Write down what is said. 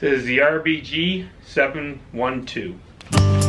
This is the RBG 712.